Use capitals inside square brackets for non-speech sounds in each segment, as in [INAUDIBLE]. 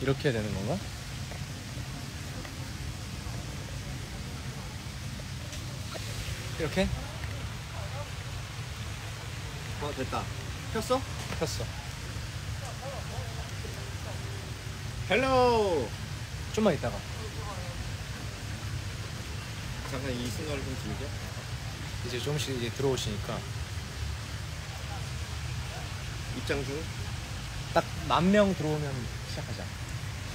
이렇게 해야 되는 건가? 이렇게? 어 됐다. 켰어? 켰어. Hello. 좀만 있다가. 잠깐 이 순간을 좀 즐겨. 이제 조금씩 이제 들어오시니까 입장 중. 딱 만 명 들어오면 시작하자.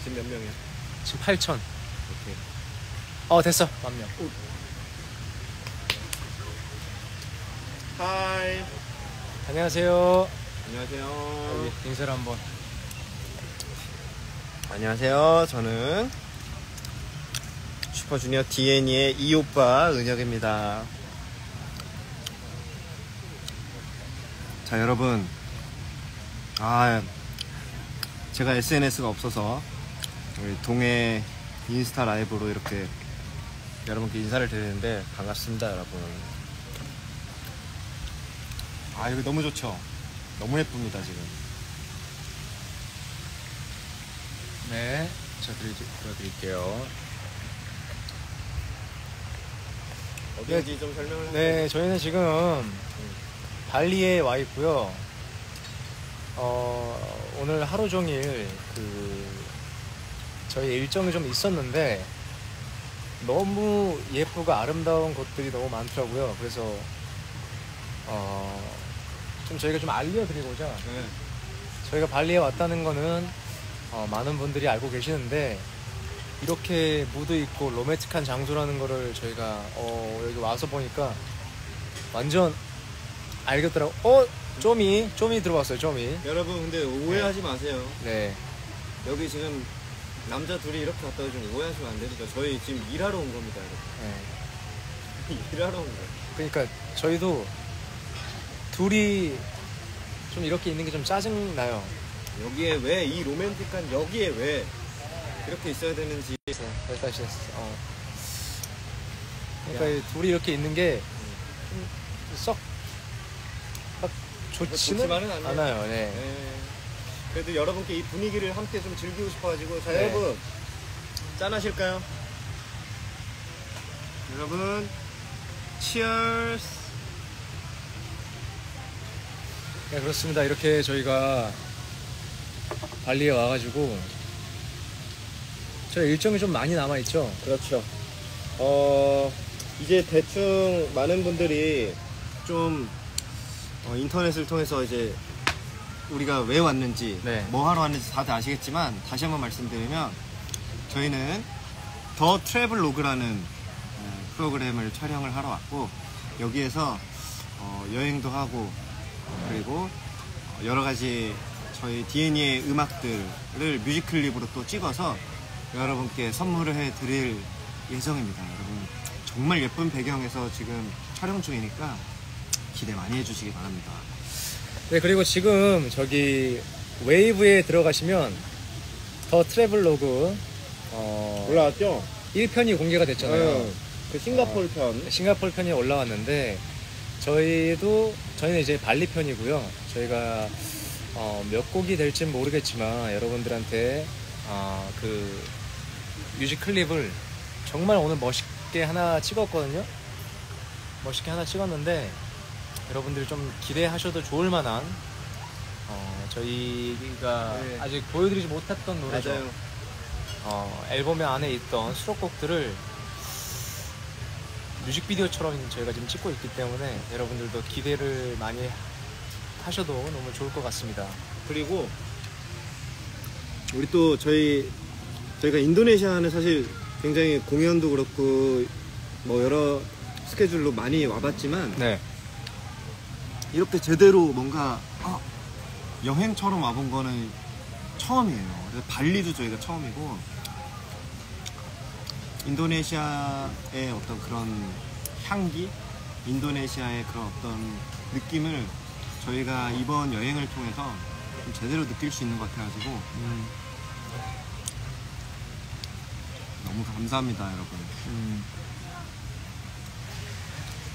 지금 몇 명이야? 지금 8천. 오케이. 어 됐어. 만 명. 하이. 안녕하세요. 안녕하세요. 여기 인사를 한번. 안녕하세요. 저는 슈퍼주니어 DNE의 이 오빠 은혁입니다. 자, 여러분. 아, 제가 SNS가 없어서 우리 동해 인스타 라이브로 이렇게 여러분께 인사를 드리는데 반갑습니다, 여러분. 아, 여기 너무 좋죠? 너무 예쁩니다, 지금. 네. 자 드리, 들어드릴게요. 어디인지 좀 설명을 네, 저희는 지금 발리에 와 있고요. 어, 오늘 하루 종일 그 저희 일정이 좀 있었는데 너무 예쁘고 아름다운 곳들이 너무 많더라고요. 그래서 어, 좀 저희가 좀 알려드리고자 네. 저희가 발리에 왔다는 거는 어, 많은 분들이 알고 계시는데 이렇게 무드 있고 로맨틱한 장소라는 거를 저희가 어, 여기 와서 보니까 완전 알겠더라고. 어, 쪼미, 쪼미 들어왔어요, 쪼미. 여러분 근데 오해하지 마세요. 네, 여기 지금 남자 둘이 이렇게 왔다고 좀 오해하시면 안 됩니다. 저희 지금 일하러 온 겁니다. 네. [LAUGHS] 일하러 온 거예요. 그러니까 저희도 둘이 좀 이렇게 있는 게 좀 짜증 나요. 여기에 왜 이 로맨틱한 여기에 왜 이렇게 있어야 되는지 그래서 다시 했어. 어. 그러니까 이 둘이 이렇게 있는 게 썩 막 좋지는 좋지만은. 않아요. 네. 네. 그래도 여러분께 이 분위기를 함께 좀 즐기고 싶어가지고 자 네. 여러분 짠하실까요? 여러분 치얼스 네, 그렇습니다. 이렇게 저희가 발리에 와가지고 저희 일정이 좀 많이 남아 있죠. 그렇죠. 어, 이제 대충 많은 분들이 좀 어, 인터넷을 통해서 이제 우리가 왜 왔는지, 네. 뭐 하러 왔는지 다들 아시겠지만 다시 한번 말씀드리면 저희는 더 트래블 로그라는 어, 프로그램을 촬영을 하러 왔고 여기에서 어, 여행도 하고 그리고 어, 여러 가지 저희 DNE의 음악들을 뮤직클립으로 또 찍어서 여러분께 선물을 해 드릴 예정입니다. 여러분 정말 예쁜 배경에서 지금 촬영 중이니까 기대 많이 해주시기 바랍니다. 네, 그리고 지금 저기 웨이브에 들어가시면 더 트래블로그 어, 올라왔죠? 1편이 공개가 됐잖아요. 그 싱가포르 편. 싱가포르 편이 올라왔는데 저희도 저희는 이제 발리 편이고요. 저희가 어, 몇 곡이 될진 모르겠지만 여러분들한테 어, 그 뮤직 클립을 정말 오늘 멋있게 하나 찍었거든요. 멋있게 하나 찍었는데 여러분들 좀 기대하셔도 좋을 만한 어, 저희가 네. 아직 보여드리지 못했던 노래죠. 맞아요. 어, 앨범 안에 있던 수록곡들을 뮤직비디오처럼 저희가 지금 찍고 있기 때문에 여러분들도 기대를 많이 하셔도 너무 좋을 것 같습니다. 그리고 우리 또 저희 저희가 인도네시아는 사실 굉장히 공연도 그렇고 뭐 여러 스케줄로 많이 와봤지만 네. 이렇게 제대로 뭔가 아, 여행처럼 와본 거는 처음이에요. 발리도 저희가 처음이고 인도네시아의 어떤 그런 향기, 인도네시아의 그런 어떤 느낌을 저희가 이번 여행을 통해서 좀 제대로 느낄 수 있는 것 같아가지고 음, 너무 감사합니다, 여러분. 음.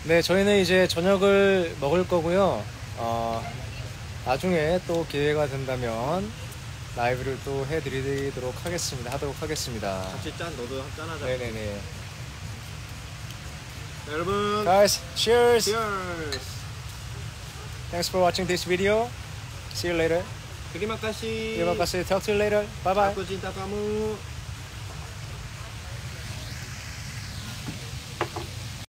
네, 저희는 이제 저녁을 먹을 거고요. 어, 나중에 또 기회가 된다면 라이브를 또 해드리도록 하겠습니다. 하도록 하겠습니다. 같이 짠 너도 짠 하자. 네네네. 자, 여러분. Guys, cheers. Cheers. Thanks for watching this video. See you later. Terima kasih. Terima kasih. Talk to you later. Bye bye. Aku cinta kamu.